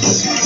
Thanks.